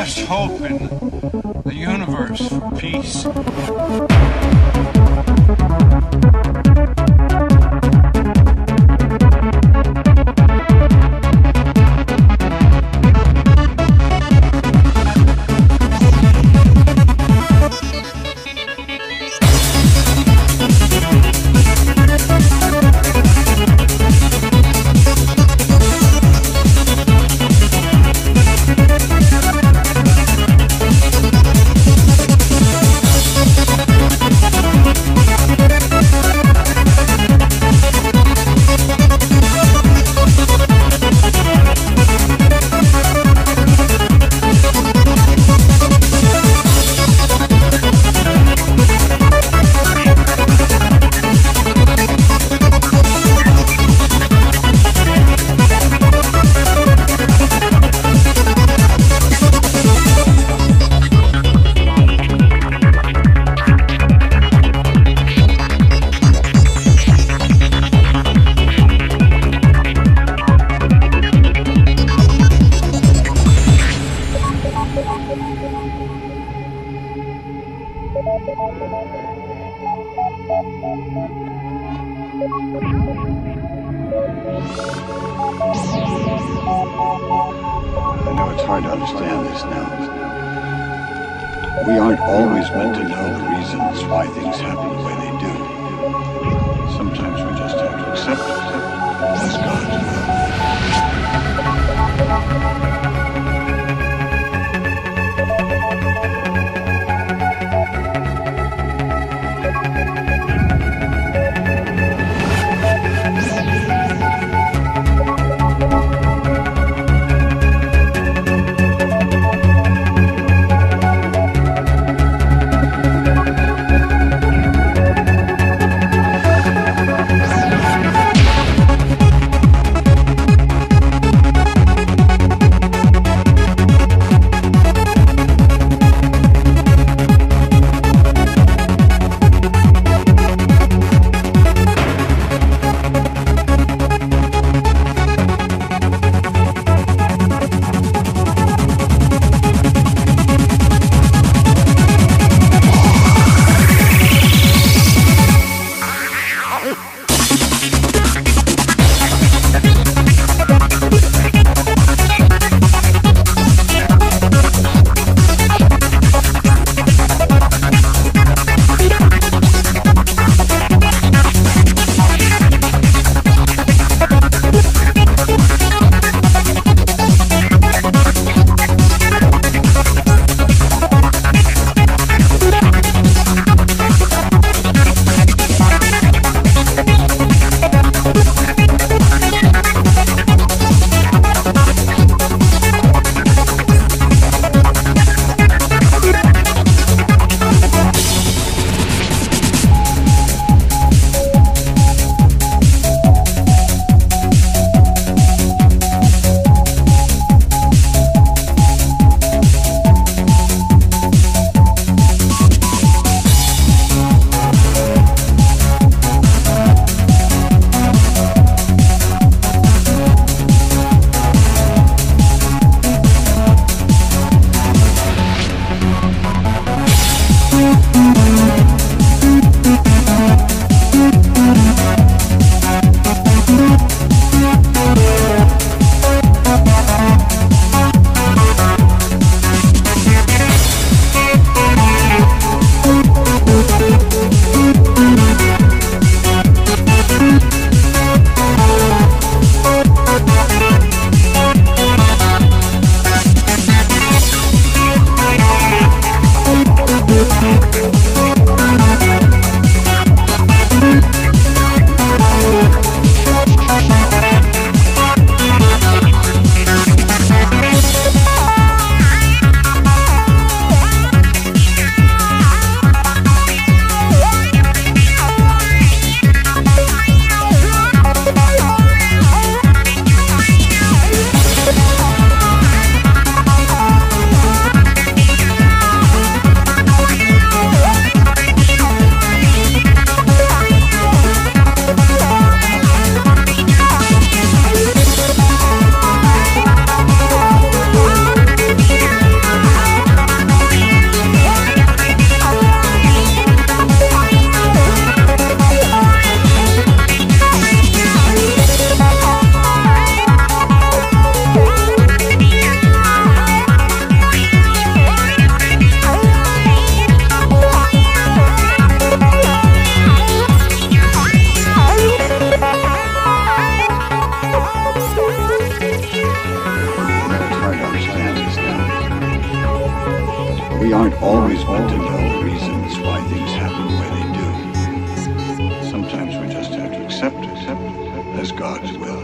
best hope in the universe for peace. Hard to understand this now. We aren't always meant to know the reasons why things happen the way they do. Sometimes we just have to accept it always want to know the reasons why things happen the way they do. Sometimes we just have to accept it as God's will.